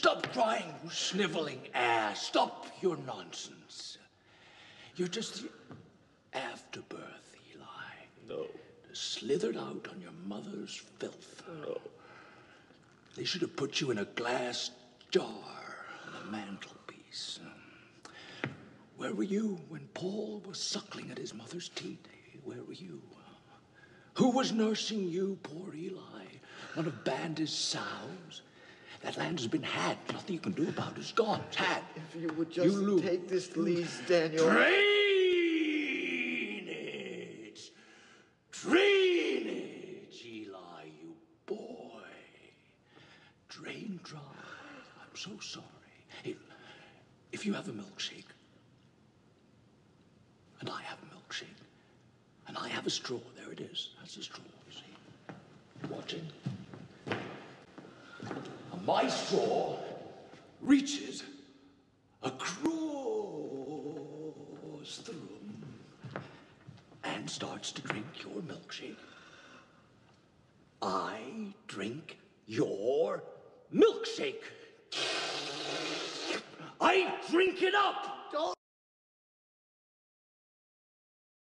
Stop crying, you sniveling ass. Stop your nonsense. You're just the afterbirth, Eli. No. Slithered out on your mother's filth. No. They should have put you in a glass jar on the mantelpiece. Where were you when Paul was suckling at his mother's teat? Where were you? Who was nursing you, poor Eli? One of Bandy's sows? That land has been had. Nothing you can do about it. It's gone. It's had. If you would just lose. take this lease, Daniel. Drainage! Drainage, Eli, you boy. Drain dry. I'm so sorry. If, if you have a milkshake, and I have a milkshake, and I have a straw, there it is. That's a straw, you see. Watching. My straw reaches across the room and starts to drink your milkshake. I drink your milkshake. I drink it up.